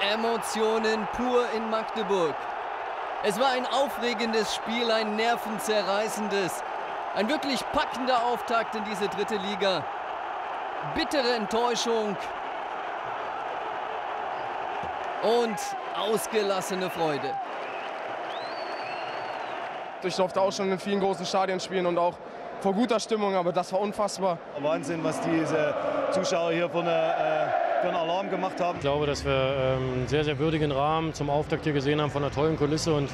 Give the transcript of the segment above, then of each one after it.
Emotionen pur in Magdeburg. Es war ein aufregendes Spiel, ein nervenzerreißendes, ein wirklich packender Auftakt in diese dritte Liga. Bittere Enttäuschung und ausgelassene Freude. Ich durfte auch schon in vielen großen Stadien spielen und auch vor guter Stimmung, aber das war unfassbar. Wahnsinn, was diese Zuschauer hier von der äh einen Alarm gemacht haben. Ich glaube, dass wir ähm, einen sehr, sehr würdigen Rahmen zum Auftakt hier gesehen haben von einer tollen Kulisse und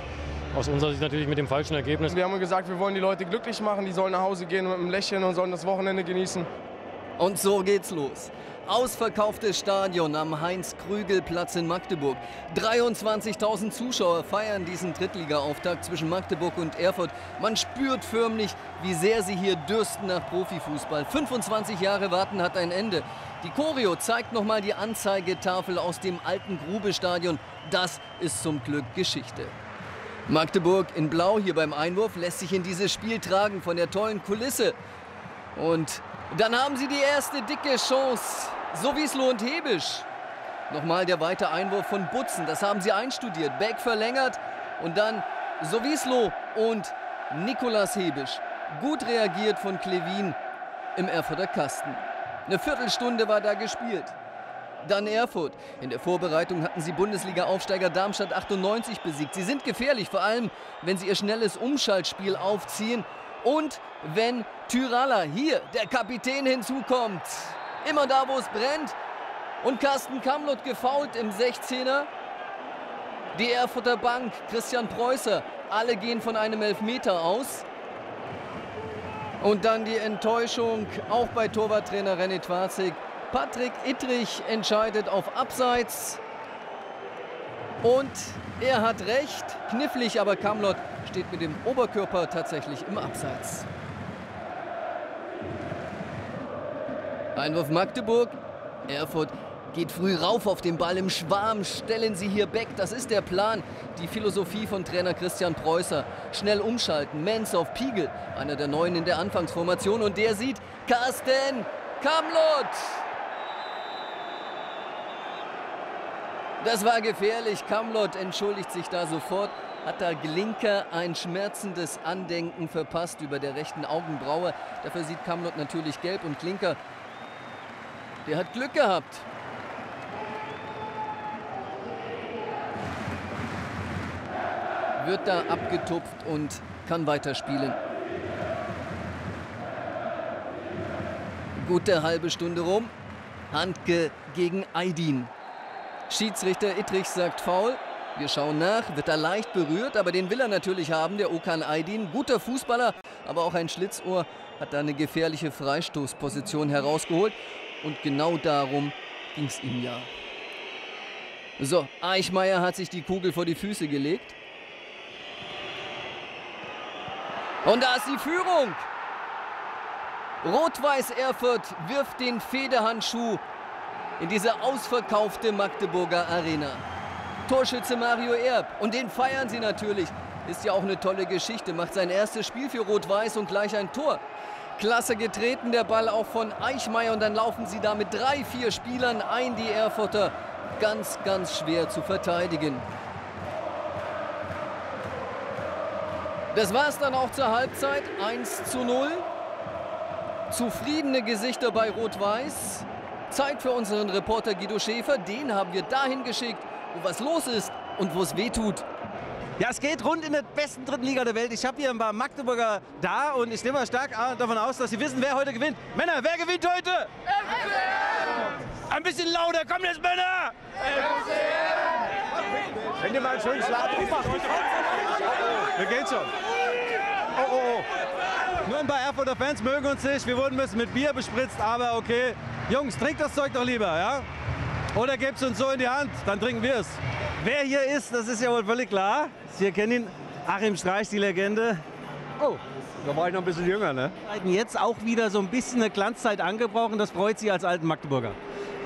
aus unserer Sicht natürlich mit dem falschen Ergebnis. Wir haben gesagt, wir wollen die Leute glücklich machen, die sollen nach Hause gehen mit einem Lächeln und sollen das Wochenende genießen. Und so geht's los. Ausverkauftes Stadion am Heinz-Krügel-Platz in Magdeburg. 23.000 Zuschauer feiern diesen Drittliga-Auftakt zwischen Magdeburg und Erfurt. Man spürt förmlich, wie sehr sie hier dürsten nach Profifußball. 25 Jahre warten hat ein Ende. Die Choreo zeigt nochmal die Anzeigetafel aus dem alten Grubestadion. Das ist zum Glück Geschichte. Magdeburg in Blau hier beim Einwurf lässt sich in dieses Spiel tragen von der tollen Kulisse. Und dann haben sie die erste dicke Chance. Sowieslo und Hebisch. Nochmal der weite Einwurf von Butzen. Das haben sie einstudiert. Beck verlängert und dann Sowieslo und Nikolas Hebisch. Gut reagiert von Klevin im Erfurter Kasten. Eine Viertelstunde war da gespielt. Dann Erfurt. In der Vorbereitung hatten sie Bundesliga-Aufsteiger Darmstadt 98 besiegt. Sie sind gefährlich, vor allem wenn sie ihr schnelles Umschaltspiel aufziehen und wenn Tyralla hier, der Kapitän, hinzukommt. Immer da, wo es brennt. Und Carsten Kamlott gefault im 16er. Die Erfurter Bank, Christian Preußer, alle gehen von einem Elfmeter aus. Und dann die Enttäuschung, auch bei Torwarttrainer René Twarzig. Patrick Ittrich entscheidet auf Abseits. Und er hat recht, knifflig, aber Kamlott steht mit dem Oberkörper tatsächlich im Abseits. Einwurf Magdeburg. Erfurt geht früh rauf auf den Ball im Schwarm. Stellen Sie hier Beck. Das ist der Plan. Die Philosophie von Trainer Christian Preußer. Schnell umschalten. Menz auf Piegel. Einer der Neuen in der Anfangsformation. Und der sieht Carsten Kamlott. Das war gefährlich. Kamlott entschuldigt sich da sofort. Hat da Glinker ein schmerzendes Andenken verpasst über der rechten Augenbraue. Dafür sieht Kamlott natürlich gelb und Klinker der hat Glück gehabt. Wird da abgetupft und kann weiterspielen. Gute halbe Stunde rum. Handke gegen Aydin. Schiedsrichter Ittrich sagt faul. Wir schauen nach, wird er leicht berührt, aber den will er natürlich haben, der Okan Aydin. Guter Fußballer, aber auch ein Schlitzohr hat da eine gefährliche Freistoßposition herausgeholt. Und genau darum ging es ihm ja. So, Eichmeier hat sich die Kugel vor die Füße gelegt. Und da ist die Führung. Rot-Weiß Erfurt wirft den Federhandschuh in diese ausverkaufte Magdeburger Arena. Torschütze Mario Erb. Und den feiern sie natürlich. Ist ja auch eine tolle Geschichte. Macht sein erstes Spiel für Rot-Weiß und gleich ein Tor. Klasse getreten, der Ball auch von Eichmeier und dann laufen sie da mit drei, vier Spielern ein, die Erfurter. Ganz, ganz schwer zu verteidigen. Das war es dann auch zur Halbzeit. 1 zu 0. Zufriedene Gesichter bei Rot-Weiß. Zeit für unseren Reporter Guido Schäfer. Den haben wir dahin geschickt, wo was los ist und wo es weh tut. Ja, es geht rund in der besten dritten Liga der Welt. Ich habe hier ein paar Magdeburger da und ich gehe mal stark davon aus, dass Sie wissen, wer heute gewinnt. Männer, wer gewinnt heute? FCM! Ein bisschen lauter, komm jetzt Männer! FCM! Könnt ihr mal schön schlafen? Wir gehen schon. Oh, oh, oh. Nur ein paar Erfurter Fans mögen uns nicht. Wir wurden ein bisschen mit Bier bespritzt, aber okay. Jungs, trinkt das Zeug doch lieber, ja? Oder gebt es uns so in die Hand, dann trinken wir es. Wer hier ist, das ist ja wohl völlig klar. Sie kennen ihn, Achim Streich, die Legende. Oh, da war ich noch ein bisschen jünger, ne? Jetzt auch wieder so ein bisschen eine Glanzzeit angebrochen. Das freut Sie als alten Magdeburger.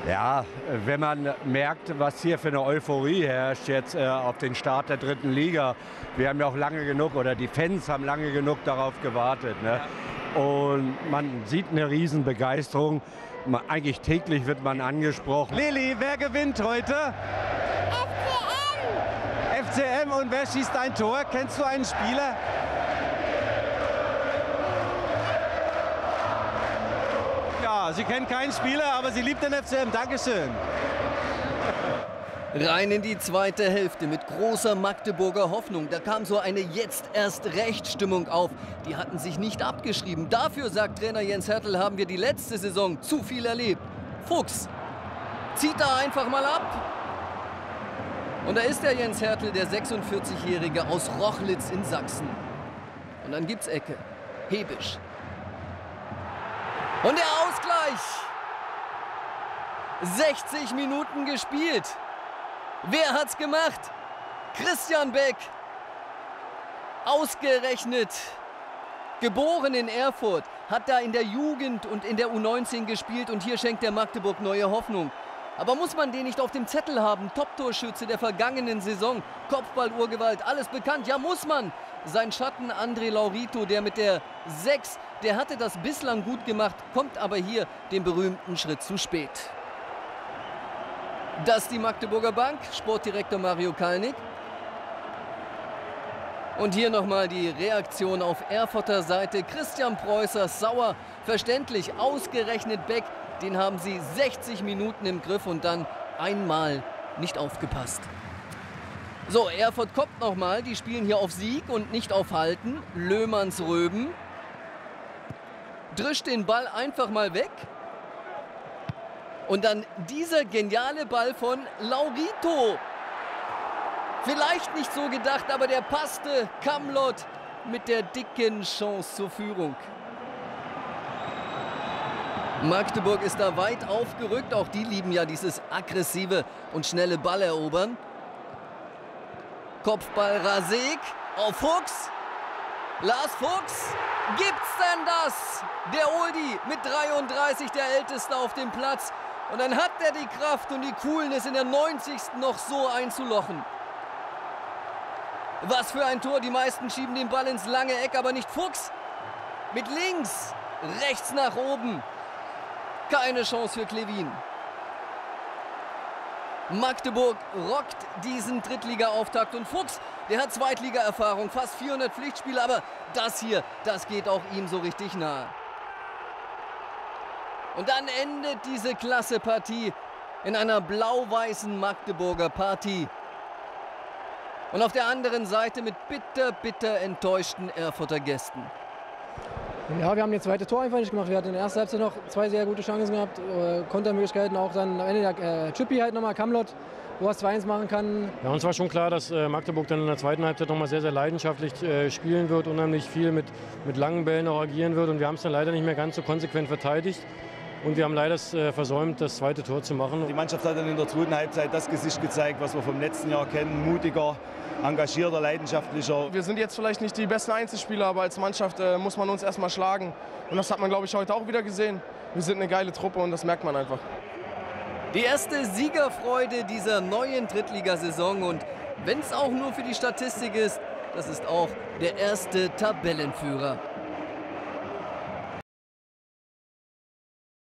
Ja, wenn man merkt, was hier für eine Euphorie herrscht jetzt äh, auf den Start der dritten Liga. Wir haben ja auch lange genug, oder die Fans haben lange genug darauf gewartet. Ne? Und man sieht eine Riesenbegeisterung. Eigentlich täglich wird man angesprochen. Lili, wer gewinnt heute? FCM und wer schießt ein Tor? Kennst du einen Spieler? Sie kennt keinen Spieler, aber sie liebt den FCM. Dankeschön. Rein in die zweite Hälfte mit großer Magdeburger Hoffnung. Da kam so eine jetzt erst recht Stimmung auf. Die hatten sich nicht abgeschrieben. Dafür, sagt Trainer Jens Hertel, haben wir die letzte Saison zu viel erlebt. Fuchs zieht da einfach mal ab. Und da ist der Jens Hertel, der 46-Jährige aus Rochlitz in Sachsen. Und dann gibt's Ecke. Hebisch. Und der Ausgleich. 60 Minuten gespielt. Wer hat's gemacht? Christian Beck. Ausgerechnet. Geboren in Erfurt, hat da in der Jugend und in der U19 gespielt und hier schenkt der Magdeburg neue Hoffnung. Aber muss man den nicht auf dem Zettel haben? Top-Torschütze der vergangenen Saison, Kopfball-Urgewalt, alles bekannt. Ja, muss man. Sein Schatten André Laurito, der mit der 6, der hatte das bislang gut gemacht, kommt aber hier den berühmten Schritt zu spät. Das die Magdeburger Bank, Sportdirektor Mario Kalnick. Und hier nochmal die Reaktion auf Erfurter Seite. Christian Preußer sauer, verständlich, ausgerechnet Beck. Den haben sie 60 Minuten im Griff und dann einmal nicht aufgepasst. So, Erfurt kommt nochmal. Die spielen hier auf Sieg und nicht auf Halten. Löhmanns Röben. Drischt den Ball einfach mal weg. Und dann dieser geniale Ball von Laurito. Vielleicht nicht so gedacht, aber der passte. Kamlot mit der dicken Chance zur Führung. Magdeburg ist da weit aufgerückt. Auch die lieben ja dieses aggressive und schnelle Ball erobern. Kopfball Rasek auf Fuchs. Lars Fuchs. Gibt's denn das? Der Oldie mit 33, der Älteste auf dem Platz. Und dann hat er die Kraft und die Coolness in der 90. noch so einzulochen. Was für ein Tor. Die meisten schieben den Ball ins lange Eck, aber nicht Fuchs. Mit links, rechts nach oben. Keine Chance für Klevin. Magdeburg rockt diesen Drittliga-Auftakt und Fuchs, der hat Zweitliga-Erfahrung, fast 400 Pflichtspiele, aber das hier, das geht auch ihm so richtig nahe. Und dann endet diese klasse Partie in einer blau-weißen Magdeburger Partie. Und auf der anderen Seite mit bitter, bitter enttäuschten Erfurter Gästen. Ja, wir haben das zweite Tor einfach nicht gemacht. Wir hatten in der ersten Halbzeit noch zwei sehr gute Chancen gehabt, äh, Kontermöglichkeiten auch dann am Ende der äh, Chippy halt nochmal Kamlot, wo er 2-1 machen kann. Ja, uns war schon klar, dass äh, Magdeburg dann in der zweiten Halbzeit nochmal sehr, sehr leidenschaftlich äh, spielen wird, unheimlich viel mit, mit langen Bällen auch agieren wird und wir haben es dann leider nicht mehr ganz so konsequent verteidigt. Und wir haben leider äh, versäumt, das zweite Tor zu machen. Die Mannschaft hat dann in der zweiten Halbzeit das Gesicht gezeigt, was wir vom letzten Jahr kennen. Mutiger, engagierter, leidenschaftlicher. Wir sind jetzt vielleicht nicht die besten Einzelspieler, aber als Mannschaft äh, muss man uns erstmal schlagen. Und das hat man, glaube ich, heute auch wieder gesehen. Wir sind eine geile Truppe und das merkt man einfach. Die erste Siegerfreude dieser neuen Drittligasaison und wenn es auch nur für die Statistik ist, das ist auch der erste Tabellenführer.